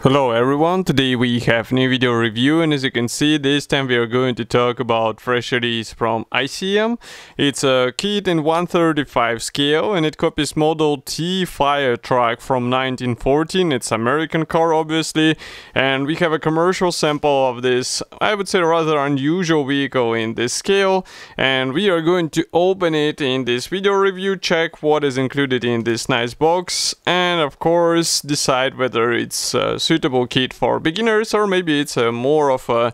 Hello everyone, today we have new video review and as you can see this time we are going to talk about fresh release from ICM. It's a kit in 135 scale and it copies Model T fire truck from 1914, it's American car obviously and we have a commercial sample of this I would say rather unusual vehicle in this scale and we are going to open it in this video review, check what is included in this nice box and of course decide whether it's uh, suitable kit for beginners or maybe it's a more of a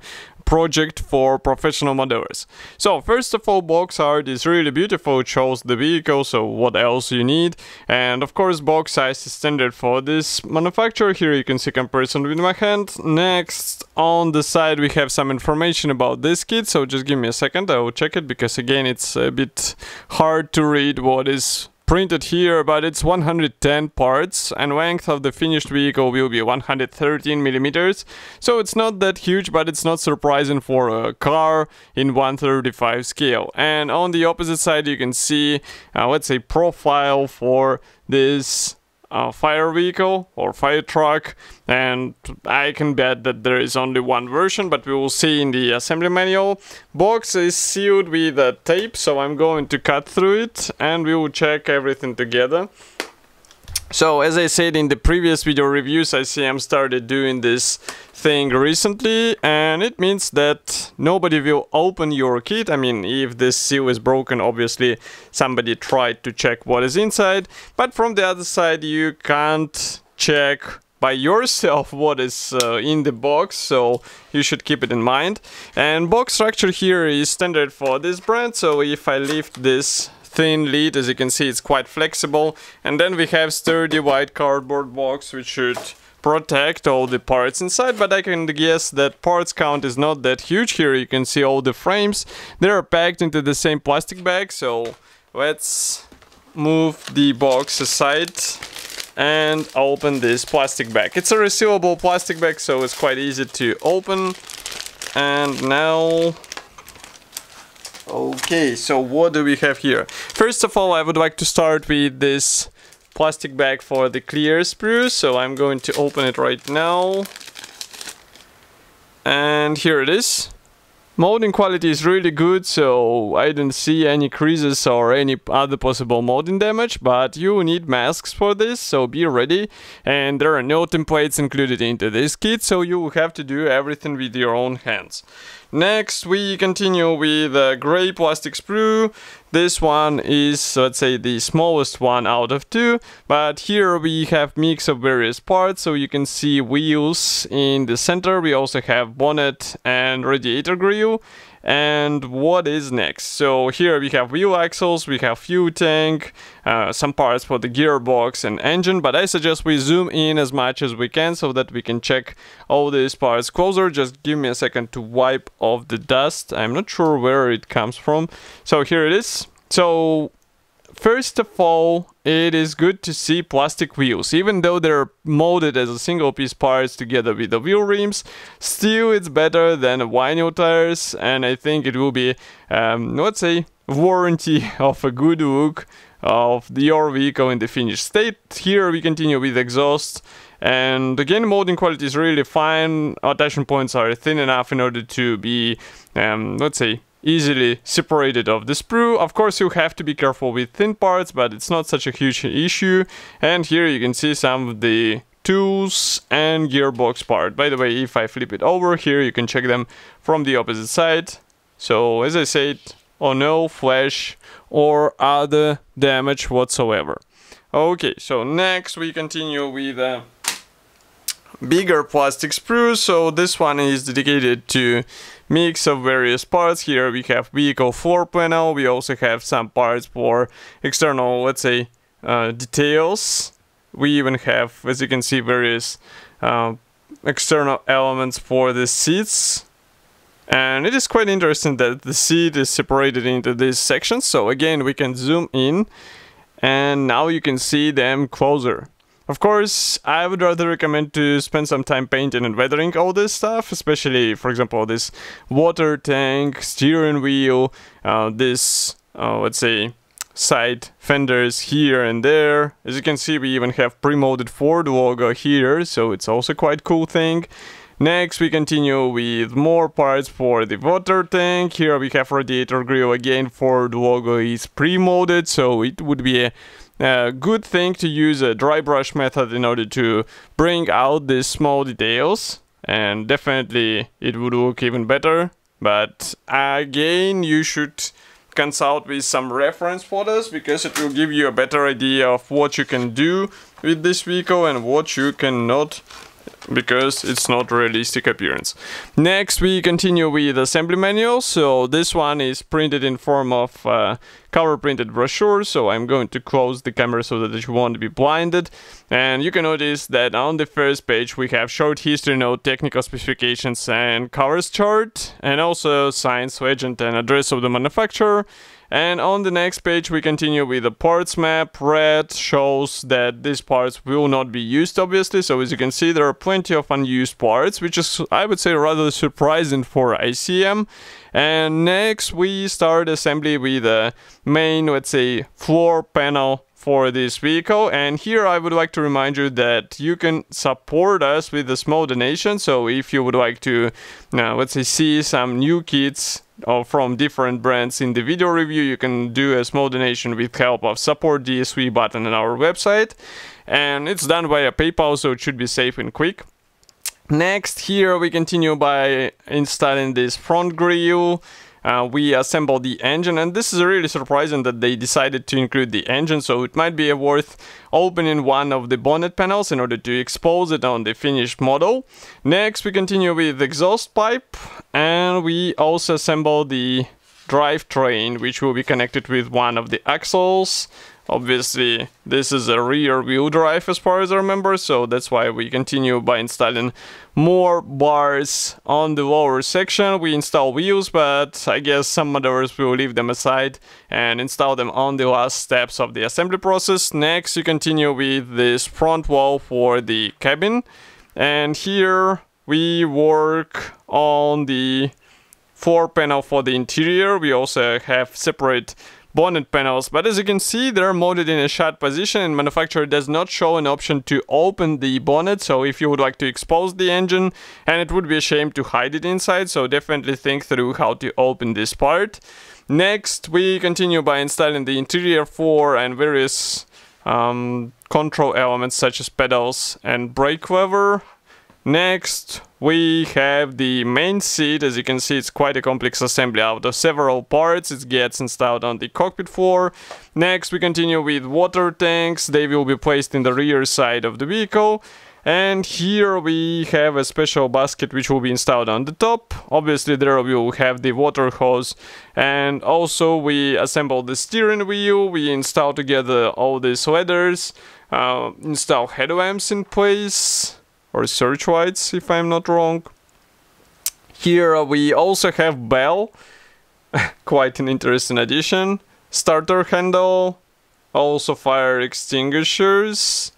project for professional modelers. So first of all box art is really beautiful, it shows the vehicle, so what else you need. And of course box size is standard for this manufacturer, here you can see comparison with my hand. Next on the side we have some information about this kit, so just give me a second, I will check it because again it's a bit hard to read what is printed here, but it's 110 parts and length of the finished vehicle will be 113 millimeters. So it's not that huge, but it's not surprising for a car in 135 scale. And on the opposite side, you can see, uh, let's say, profile for this uh, fire vehicle or fire truck and I can bet that there is only one version but we will see in the assembly manual. Box is sealed with a tape so I'm going to cut through it and we will check everything together. So as I said in the previous video reviews, ICM started doing this thing recently and it means that nobody will open your kit. I mean, if this seal is broken, obviously somebody tried to check what is inside, but from the other side you can't check by yourself what is uh, in the box so you should keep it in mind and box structure here is standard for this brand so if I lift this thin lid as you can see it's quite flexible. And then we have sturdy white cardboard box which should protect all the parts inside. But I can guess that parts count is not that huge. Here you can see all the frames. They are packed into the same plastic bag. So let's move the box aside and open this plastic bag. It's a resealable plastic bag so it's quite easy to open. And now Okay, so what do we have here? First of all, I would like to start with this plastic bag for the clear sprue. So I'm going to open it right now. And here it is. Molding quality is really good, so I didn't see any creases or any other possible molding damage, but you need masks for this, so be ready. And there are no templates included into this kit, so you will have to do everything with your own hands. Next, we continue with a gray plastic sprue. This one is, let's say, the smallest one out of two, but here we have mix of various parts, so you can see wheels in the center. We also have bonnet and radiator grille, and what is next? So here we have wheel axles we have fuel tank uh, some parts for the gearbox and engine but i suggest we zoom in as much as we can so that we can check all these parts closer. Just give me a second to wipe off the dust. I'm not sure where it comes from. So here it is. So First of all, it is good to see plastic wheels, even though they're molded as a single piece parts together with the wheel rims, still it's better than vinyl tires and I think it will be, um, let's say, warranty of a good look of your vehicle in the finished state. Here we continue with exhaust and again molding quality is really fine, attachment points are thin enough in order to be, um, let's say, easily separated of the sprue. Of course, you have to be careful with thin parts, but it's not such a huge issue. And here you can see some of the tools and gearbox part. By the way, if I flip it over here, you can check them from the opposite side. So, as I said, oh no flash or other damage whatsoever. Okay, so next we continue with uh, bigger plastic sprues. So this one is dedicated to mix of various parts. Here we have vehicle floor panel. We also have some parts for external, let's say, uh, details. We even have, as you can see, various uh, external elements for the seats. And it is quite interesting that the seat is separated into these sections. So again, we can zoom in and now you can see them closer. Of course, I would rather recommend to spend some time painting and weathering all this stuff, especially, for example, this water tank, steering wheel, uh, this, uh, let's say, side fenders here and there. As you can see, we even have pre-molded Ford logo here, so it's also quite cool thing. Next, we continue with more parts for the water tank. Here we have radiator grill again. Ford logo is pre-molded, so it would be a, a good thing to use a dry brush method in order to bring out these small details. And definitely it would look even better. But again, you should consult with some reference photos because it will give you a better idea of what you can do with this vehicle and what you cannot because it's not realistic appearance. Next we continue with assembly manual. So this one is printed in form of uh, cover printed brochure. So I'm going to close the camera so that you won't be blinded. And you can notice that on the first page we have short history note, technical specifications and covers chart and also science legend and address of the manufacturer. And on the next page we continue with the parts map. Red shows that these parts will not be used obviously. So as you can see there are plenty of unused parts, which is I would say rather surprising for ICM. And next we start assembly with the main let's say floor panel for this vehicle and here I would like to remind you that you can support us with a small donation so if you would like to now let's say see some new kits or from different brands in the video review, you can do a small donation with help of support DSV button on our website. And it's done via PayPal, so it should be safe and quick. Next, here we continue by installing this front grille uh, we assemble the engine and this is really surprising that they decided to include the engine so it might be worth opening one of the bonnet panels in order to expose it on the finished model. Next we continue with exhaust pipe and we also assemble the drivetrain which will be connected with one of the axles Obviously, this is a rear wheel drive as far as I remember, so that's why we continue by installing more bars on the lower section. We install wheels, but I guess some others will leave them aside and install them on the last steps of the assembly process. Next, you continue with this front wall for the cabin. And here we work on the four panel for the interior. We also have separate bonnet panels, but as you can see, they're mounted in a shut position and manufacturer does not show an option to open the bonnet, so if you would like to expose the engine, and it would be a shame to hide it inside, so definitely think through how to open this part. Next, we continue by installing the interior floor and various um, control elements such as pedals and brake lever. Next, we have the main seat. As you can see, it's quite a complex assembly out of several parts. It gets installed on the cockpit floor. Next, we continue with water tanks. They will be placed in the rear side of the vehicle. And here we have a special basket which will be installed on the top. Obviously there we will have the water hose and also we assemble the steering wheel, we install together all these ladders, uh, install headlamps in place, or search lights if I'm not wrong. Here we also have bell, quite an interesting addition. Starter handle, also fire extinguishers,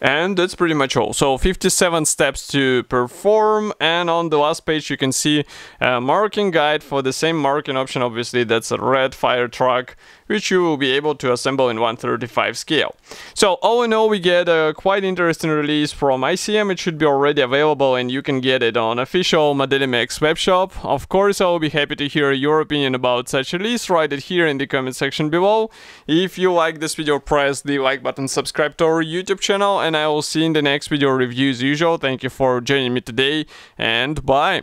and that's pretty much all. So 57 steps to perform and on the last page you can see a marking guide for the same marking option obviously that's a red fire truck which you will be able to assemble in 135 scale. So all in all we get a quite interesting release from ICM. It should be already available and you can get it on official Modelimex webshop. Of course I will be happy to hear your opinion about such release. Write it here in the comment section below. If you like this video press the like button, subscribe to our YouTube channel and I will see you in the next video review as usual. Thank you for joining me today and bye!